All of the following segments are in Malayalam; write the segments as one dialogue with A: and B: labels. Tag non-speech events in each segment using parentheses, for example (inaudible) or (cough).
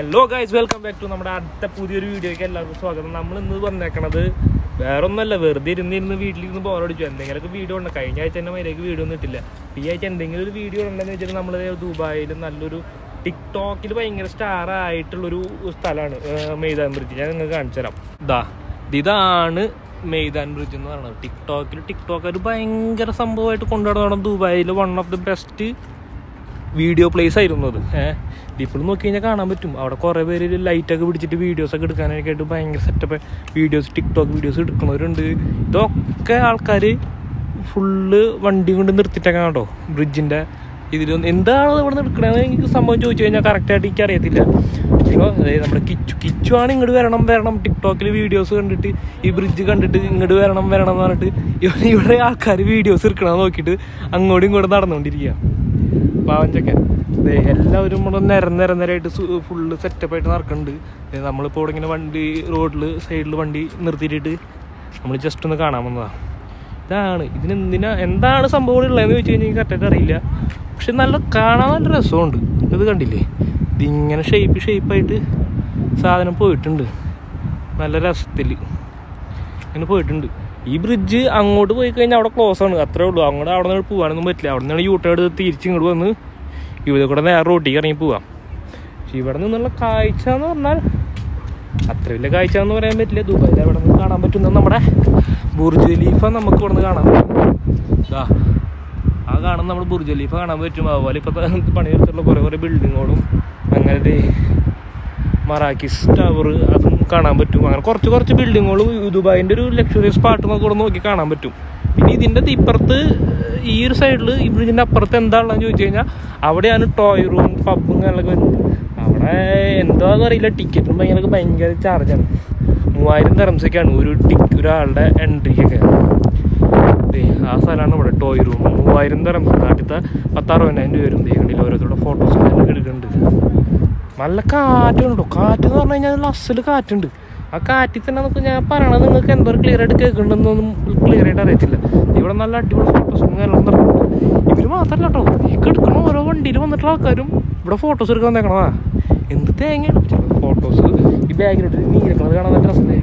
A: Hello guys welcome back to നമ്മുടെ അടുത്ത പുതിയൊരു വീഡിയോയ്ക്ക് എല്ലാവർക്കും സ്വാഗതം. നമ്മൾ ഇന്ന് പറഞ്ഞേക്കണത് വേറെ ഒന്നല്ല വെറുതെ ഇരുന്നിരുന്ന് വീട്ടിലിരുന്ന് ബോറടിച്ചു എന്തെങ്കിലുമൊക്കെ വീഡിയോ ഉണ്ട്. കഴിഞ്ഞ ആഴ്ച തന്നെ മര്യാദയ്ക്ക് വീഡിയോ ഒന്നും ഇട്ടില്ല ഈ ആഴ്ച എന്തെങ്കിലും ഒരു വീഡിയോ ഉണ്ടെന്ന് വെച്ചിട്ട് നമ്മൾ ദുബായിൽ നല്ലൊരു ടിക്ടോക്കിൽ ഭയങ്കര സ്റ്റാർ ആയിട്ടുള്ളൊരു സ്ഥലമാണ് മെയ്താൻ ബ്രിഡ്ജ് ഞാൻ നിങ്ങൾക്ക് കാണിച്ചു തരാം. ഇതാ ഇതാണ് മെയ്താൻ ബ്രിഡ്ജ് എന്ന് പറയുന്നത്. ടിക്ടോക്കിൽ ടിക്ടോക്ക് ഒരു ഭയങ്കര സംഭവമായിട്ട് കൊണ്ടുനടന്ന ദുബായിൽ one of the best video place ആയിരുന്നു അത്. ഏഹ് ഇപ്പോഴും നോക്കി കഴിഞ്ഞാൽ കാണാൻ പറ്റും. അവിടെ കുറേ പേര് ലൈറ്റൊക്കെ പിടിച്ചിട്ട് വീഡിയോസ് ഒക്കെ എടുക്കാനൊക്കെ ആയിട്ട് ഭയങ്കര സെറ്റപ്പ് വീഡിയോസ് ടിക്ടോക്ക് വീഡിയോസ് എടുക്കുന്നവരുണ്ട്. ഇതൊക്കെ ആൾക്കാർ ഫുള്ള് വണ്ടി കൊണ്ട് നിർത്തിയിട്ടൊക്കെ കേട്ടോ ബ്രിഡ്ജിന്റെ ഇതിലൊന്നും എന്താണ് ഇവിടെ എടുക്കണമെന്ന് എനിക്ക് സംഭവം ചോദിച്ചു കഴിഞ്ഞാൽ കറക്റ്റായിട്ട് എനിക്ക് അറിയത്തില്ല. പക്ഷേ അതായത് നമ്മുടെ കിച്ചു കിച്ചു ആണ് ഇങ്ങോട്ട് വരണം വരണം. ടിക്ടോക്കിൽ വീഡിയോസ് കണ്ടിട്ട് ഈ ബ്രിഡ്ജ് കണ്ടിട്ട് ഇങ്ങോട്ട് വരണം വരണം എന്ന് പറഞ്ഞിട്ട് ഇവ- ഇവിടെ ആൾക്കാർ വീഡിയോസ് എടുക്കണമെന്ന് നോക്കിയിട്ട് അങ്ങോട്ടും ഇങ്ങോട്ടും നടന്നുകൊണ്ടിരിക്കുക പാവഞ്ചൊക്കെ. ദേ എല്ലാവരും ഇവിടെ നിര നിര നിരയായിട്ട് ഫുള്ള് സെറ്റപ്പായിട്ട് നടക്കുന്നുണ്ട് നമ്മളിപ്പോൾ ഇവിടെ ഇങ്ങനെ വണ്ടി റോഡിൽ സൈഡിൽ വണ്ടി നിർത്തിയിട്ടിട്ട് നമ്മൾ ജസ്റ്റ് ഒന്ന് കാണാൻ വന്നതാണ് ഇതാണ്. ഇതിനെന്തിനാ എന്താണ് സംഭവം ഉള്ളതെന്ന് ചോദിച്ചു കഴിഞ്ഞാൽ എനിക്ക് അറിയില്ല. പക്ഷെ നല്ല കാണാൻ നല്ല രസമുണ്ട്. ഇത് കണ്ടില്ലേ? ഇതിങ്ങനെ ഷേപ്പ് ഷേപ്പായിട്ട് സാധനം പോയിട്ടുണ്ട്. നല്ല രസത്തിൽ ഇങ്ങനെ പോയിട്ടുണ്ട്. ഈ ബ്രിഡ്ജ് അങ്ങോട്ട് പോയി കഴിഞ്ഞാൽ അവിടെ ക്ലോസ് ആണ്. അത്രേ ഉള്ളൂ. അങ്ങോട്ട് അവിടെ നിന്ന് പോകാനൊന്നും പറ്റില്ല. അവിടെ നിന്നാണ് യൂട്ടേൺ എടുത്ത് തിരിച്ച് ഇങ്ങോട്ട് വന്ന് ഇവിടെ കൂടെ നേരെ റോട്ടിൽ ഇറങ്ങി പോവാം. പക്ഷെ ഇവിടെ നിന്നുള്ള കാഴ്ച എന്ന് പറഞ്ഞാൽ അത്ര വലിയ കാഴ്ച എന്ന് പറയാൻ പറ്റില്ല. ദുബായിൽ അവിടെ നിന്ന് കാണാൻ പറ്റുന്ന നമ്മുടെ ബുർജ് ഖലീഫ നമുക്ക് ഇവിടെ നിന്ന് ദാ, ആ കാണുന്ന നമ്മൾ ബുർജ് ഖലീഫ കാണാൻ പറ്റും. അതുപോലെ ഇപ്പോൾ പണിയെടുത്തുള്ള കുറേ കുറേ ബിൽഡിങ്ങുകളും അങ്ങനെ ദേ മറാക്കിസ് ടവർ അതും കാണാൻ പറ്റും. അങ്ങനെ കുറച്ച് കുറച്ച് ബിൽഡിങ്ങുകളും ദുബായിന്റെ ഒരു ലക്ഷറിയസ് നമുക്ക് ഇവിടെ നോക്കി കാണാൻ പറ്റും. പിന്നെ ഇതിന്റെ ഇപ്പുറത്ത് ഈ ഒരു സൈഡിൽ ഈ ബ്രിഡ്ജിന്റെ അപ്പുറത്ത് എന്താണെന്ന് ചോദിച്ചു കഴിഞ്ഞാൽ അവിടെയാണ് ടോയ് റൂം പബും കാര്യങ്ങളൊക്കെ വരുന്നത്. അവിടെ എന്താണെന്ന് അറിയില്ല. ടിക്കറ്റും ഭയങ്കര ഭയങ്കര ചാർജാണ് മൂവായിരം തെറംസൊക്കെയാണ് ഒരു ടിക്ക് ഒരാളുടെ എൻട്രിക്കൊക്കെ ആ സ്ഥലമാണ് ഇവിടെ ടോയ് റൂം മൂവായിരം തരം നാട്ടിലത്തെ പത്താറുപതിനായിരം രൂപ വരും ഓരോരുത്തരുടെ ഫോട്ടോസ് എടുക്കുന്നുണ്ട്. നല്ല കാറ്റുണ്ടോ. കാറ്റ് എന്ന് പറഞ്ഞു കഴിഞ്ഞാൽ അസൽ കാറ്റുണ്ട്. ആ കാറ്റിൽ തന്നെ നമുക്ക് ഞാൻ പറയണത് നിങ്ങൾക്ക് എന്തോ ക്ലിയർ ആയിട്ട് കേൾക്കുന്നുണ്ടെന്നൊന്നും ക്ലിയർ ആയിട്ട് അറിയത്തില്ല. ഇവിടെ നല്ല അടിപൊളി ഫോട്ടോസും കാര്യങ്ങളും നടക്കുന്നുണ്ട്. ഇവർ മാത്രമല്ല കേട്ടോ ഈ എടുക്കണ ഓരോ വണ്ടിയിൽ വന്നിട്ടുള്ള ആൾക്കാരും ഇവിടെ ഫോട്ടോസ് എടുക്കാൻ തേക്കണതാ എന്ത് തേങ്ങയാണ് ഫോട്ടോസ് ഈ ബാഗിലിട്ട് നീല കളർ കാണാൻ നല്ല രസമല്ലേ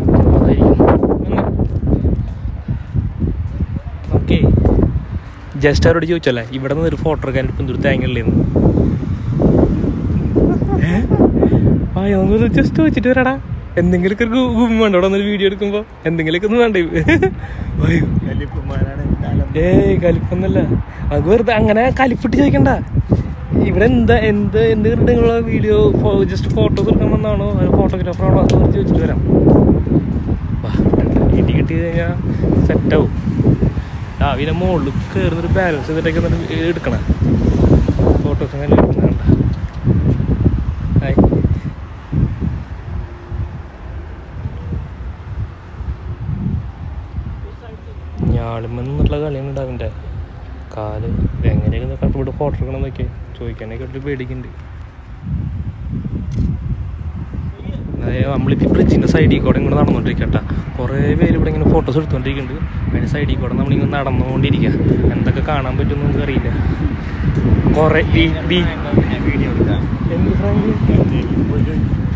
A: ഓക്കെ. ജസ്റ്റ് അവരോട് ചോദിച്ചല്ലേ ഇവിടെ നിന്ന് ഒരു ഫോട്ടോ എടുക്കാൻ ഇപ്പം എന്തൊരു തേങ്ങയുള്ളതെന്ന് ആ ജസ്റ്റ് വെച്ചിട്ട് വരാടാ. എന്തെങ്കിലുമൊക്കെ ഒരു ഗുമ്മ വേണ്ട അവിടെ ഒന്നൊരു വീഡിയോ എടുക്കുമ്പോ എന്തെങ്കിലുമൊക്കെ ഒന്ന് വേണ്ടേ? ഏയ് കലിപ്പൊന്നല്ല. അത് വെറുതെ അങ്ങനെ കലിപ്പിട്ട് ചോദിക്കണ്ട. ഇവിടെ എന്താ എന്ത് എന്ത് നിങ്ങളെ വീഡിയോ ജസ്റ്റ് ഫോട്ടോ എടുക്കാൻ വന്നാണോ ഫോട്ടോഗ്രാഫറാണോ അത് ചോദിച്ചിട്ട് വരാം. വാ, ഇടി കിട്ടി കഴിഞ്ഞാൽ സെറ്റാവും രാവിലെ മുകളിൽ കയറുന്നൊരു ബാലൻസ് ചെയ്തിട്ടൊക്കെ എടുക്കണം. ഫോട്ടോസ് അങ്ങനെ എടുക്കുന്നുണ്ട്. ഹായ് ഞാളുമെന്നുള്ള കളിയാണ് ഉണ്ടാവിന്റെ കാൽ എങ്ങനെയൊക്കെ കഷ്ടപ്പെട്ട് ഫോട്ടോ എടുക്കണം എന്നൊക്കെ ചോദിക്കാനൊക്കെ ഒരു പേടിക്കുന്നുണ്ട്. അതായത് നമ്മളിപ്പോൾ ബ്രിഡ്ജിന്റെ സൈഡിൽ കൂടെ ഇങ്ങനെ നടന്നുകൊണ്ടിരിക്കട്ടെ കുറേ പേര് ഇവിടെ ഇങ്ങനെ ഫോട്ടോസ് എടുത്തുകൊണ്ടിരിക്കുന്നുണ്ട് അതിന്റെ സൈഡിൽ കൂടെ നമ്മളിങ്ങനെ നടന്നുകൊണ്ടിരിക്കുക എന്തൊക്കെ കാണാൻ പറ്റുമെന്ന് നമുക്ക് അറിയില്ല. കുറേ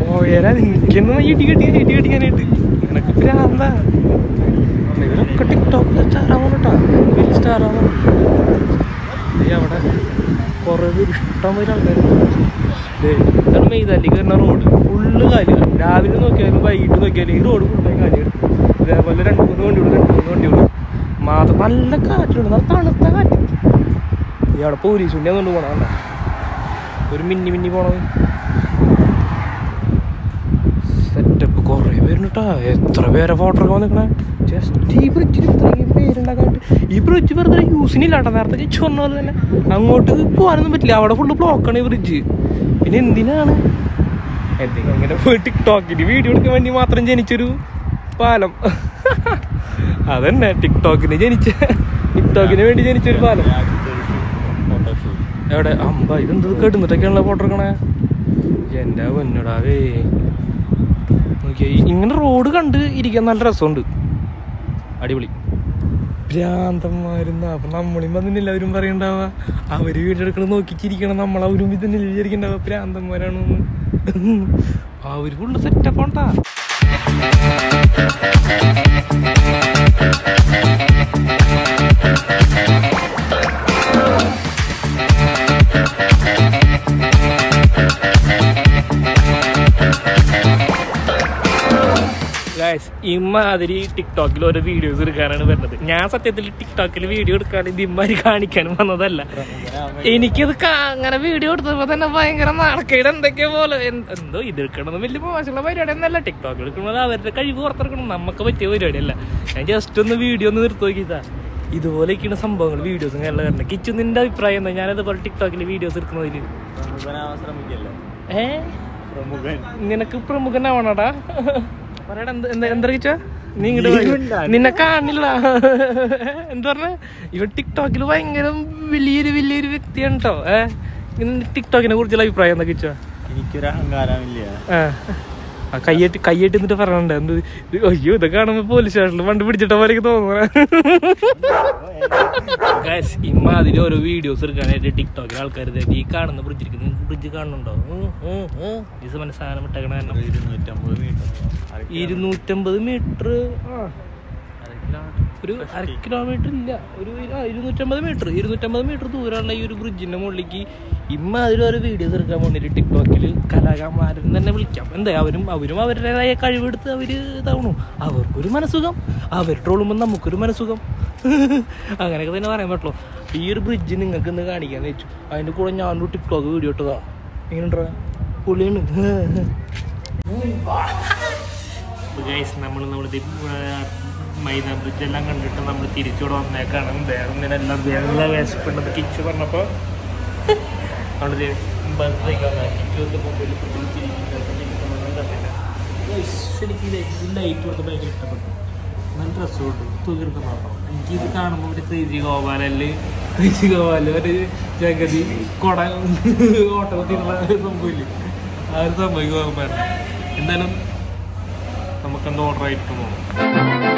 A: പോയാലാ എനിക്കൊന്നും ഇടി കെട്ടി ഇടി കെട്ടിക്കാനായിട്ട്. നിനക്ക് പ്രാന്താ ഇവരൊക്കെ ടിക്ടോക്കിൽ സ്റ്റാറാവണം കേട്ടോ വലിയ സ്റ്റാറാവണം അവിടെ കുറേ പേര് ആൾക്കാർ ഇതാണ് മെയ്താലി കയറുന്ന റോഡ് ഫുള്ള് കാലി. രാവിലെ നോക്കിയാലും വൈകിട്ട് നോക്കിയാലും ഈ റോഡ് ഫുള്ളായി കാലിയാണ് ഇതേപോലെ രണ്ട് മൂന്ന് വണ്ടിയുള്ളൂ രണ്ട് മൂന്ന് വണ്ടിയുള്ളൂ മാത്രം നല്ല കാറ്റുണ്ട്. നല്ല തണുത്ത കാറ്റ്. ഈ അവിടെ പോലീസ് വണ്ടി അതുകൊണ്ട് പോകണം? ഒരു മിന്നി മിന്നി പോണത്. സെറ്റപ്പ് കുറേ പേരുണ്ടാ എത്ര പേരെ ഫോട്ടോ എടുക്കാൻ വന്നിക്കണേ ജസ്റ്റ് ഈ ബ്രിഡ്ജിൽ പേരുണ്ടാക്കാണ്ട് ഈ ബ്രിഡ്ജ് വെറുതെ യൂസിനില്ല കേട്ടോ നേരത്തെ. ചേച്ചി പറഞ്ഞ പോലെ തന്നെ. അങ്ങോട്ട് പോകാനൊന്നും പറ്റില്ല. അവിടെ ഫുള്ള് ബ്ലോക്കാണ് ഈ ബ്രിഡ്ജ് പിന്നെ എന്തിനാണ്? എന്തെങ്കിലും പോയി ടിക്ടോക്കിന് വീഡിയോ എടുക്കാൻ വേണ്ടി മാത്രം ജനിച്ചൊരു പാലം. അതന്നെ ടിക്ടോക്കിന് ജനിച്ച ടിക്ടോക്കിന് വേണ്ടി ജനിച്ചൊരു പാലം. എവിടെ? അമ്പ ഇതെന്ത് കെടുന്നിട്ടൊക്കെയാണല്ലോ ഫോട്ടോ എടുക്കണേ? എന്റെ പൊന്നടാവേ. നോക്കിയേ ഇങ്ങനെ റോഡ് കണ്ട് ഇരിക്കാൻ നല്ല രസമുണ്ട്. അടിപൊളി. ഭ്രാന്തന്മാരുന്ന. അപ്പൊ നമ്മളും വന്നില്ല എല്ലാവരും പറയണ്ടാവുക അവർ വീഡിയോ എടുക്കണം നോക്കിച്ചിരിക്കണം നമ്മളവരും ഇതന്നെ വിചാരിക്കണ്ടാവുക ഭ്രാന്തന്മാരാണെന്ന്. അവർ ഫുള്ള് സെറ്റപ്പ് ഉണ്ടാ ഗായ്സ് ഇമ്മാതിരി ടിക്ടോക്കിൽ ഓരോ വീഡിയോസ് എടുക്കാനാണ് വരുന്നത്. ഞാൻ സത്യത്തിൽ ടിക്ടോക്കിൽ വീഡിയോ എടുക്കാൻ ഇത് ഇമ്മാതിരി കാണിക്കാനും വന്നതല്ല. എനിക്കത് അങ്ങനെ വീഡിയോ എടുത്തപ്പോ തന്നെ ഭയങ്കര നടക്കേട് എന്തൊക്കെ പോലെ. എന്തോ ഇത് എടുക്കണമെന്ന് വലിയ മോശമുള്ള പരിപാടി ഒന്നല്ല. ടിക്ടോക്ക് എടുക്കുന്നത് അവരുടെ കഴിവ് പുറത്തെടുക്കണം നമുക്ക് പറ്റിയ പരിപാടിയല്ല. ഞാൻ ജസ്റ്റ് ഒന്ന് വീഡിയോ ഒന്ന് നിർത്തി നോക്കിയതാ ഇതുപോലെയൊക്കെയാണ് സംഭവങ്ങൾ വീഡിയോസ് കാര്യങ്ങൾ വരണം കിച്ചു നിന്റെ അഭിപ്രായം എന്താ? ഞാനതുപോലെ ടിക്ടോക്കിൽ വീഡിയോസ് എടുക്കുന്നതിൽ
B: ഏഹ്
A: നിനക്ക് പ്രമുഖനാവണടാ. നിന്നെ കാണില്ല എന്താ പറഞ്ഞ? ഇവൻ ടിക്ടോക്കിൽ ഭയങ്കര വലിയൊരു വലിയൊരു വ്യക്തിയാണ് കേട്ടോ ഏഹ് ടിക്ടോക്കിനെ കുറിച്ചുള്ള അഭിപ്രായം എന്താ കിച്ചോ
B: എനിക്കൊരു അഹങ്കാരമില്ല.
A: ആ കയ്യേറ്റ് കയ്യേറ്റ് എന്നിട്ട് പറയണ്ട എന്ത് ഇത് അയ്യോ ഇതൊക്കെ കാണുമ്പോ പോലീസ് സ്റ്റേഷനിൽ വണ്ടി പിടിച്ചിട്ട പോലെ തോന്നുന്നത് ഇമ്മാതിരി ഓരോ വീഡിയോസ് എടുക്കാനായിട്ട് ടിക്ടോക്കിൽ ആൾക്കാർ ഈ കാണുന്ന ബ്രിഡ്ജ് ഇരിക്കുന്നത് ബ്രിഡ്ജ് കാണുന്നുണ്ടോ. ഈ സമയം സാധനം ഇട്ടേക്കണ
B: ഇരുന്നൂറ്റമ്പത് മീറ്റർ
A: ഇരുന്നൂറ്റമ്പത് മീറ്റർ ഒരു അര കിലോമീറ്റർ ഇല്ല. ഒരു ഇരുന്നൂറ്റമ്പത് മീറ്റർ ഇരുന്നൂറ്റമ്പത് മീറ്റർ ദൂരമുള്ള ഈ ഒരു ബ്രിഡ്ജിന്റെ മുകളിലേക്ക് ഇമ്മ ഒരു വീഡിയോസ് എടുക്കാൻ വേണ്ടിയിട്ട് ടിക്ടോക്കിൽ കലാകാരന്മാരും തന്നെ വിളിക്കാം. എന്താ അവരും അവരും അവരുടേതായ കഴിവെടുത്ത് അവർ ഇതാവണു. അവർക്കൊരു മനസ്സുഖം. അവർ ട്രോളുമ്പോൾ നമുക്കൊരു മനസ്സുഖം. (laughs) അങ്ങനെയൊക്കെ തന്നെ പറയാൻ പറ്റുള്ളൂ. ഈ ഒരു ബ്രിഡ്ജ് നിങ്ങൾക്ക് ഇന്ന് കാണിക്കാന്ന് വെച്ചു. അതിന്റെ കൂടെ ഞാനൊരു ടിക്ടോക്ക് വീഡിയോ ഇട്ടതാ. എങ്ങനെയുണ്ടോ? പൊളിയാണ് (laughs) ഗൈസ് നമ്മൾ നമ്മുടെ മൈദ ബ്രിഡ്ജ് എല്ലാം കണ്ടിട്ട് നമ്മൾ തിരിച്ചുകൂടെ വന്നേക്കാണ്. വേറെ ഒന്നിനെല്ലാം വേറെ വിശപ്പുണ്ടെന്ന് കിച്ചു പറഞ്ഞപ്പോൾ അവിടെ എനിക്കിത് കാണുമ്പോൾ ഒരു ക്രേസി ഗോപാലല്ലേ ക്രേസി ഗോപാല ഒരു ജഗതി കൊട (laughs) ഓട്ടത്തിലുള്ള സംഭവമില്ലേ ആ ഒരു സംഭവം എന്തായാലും നമുക്കെന്ത് ഓർഡർ ആയിട്ട് പോകണം